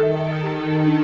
Música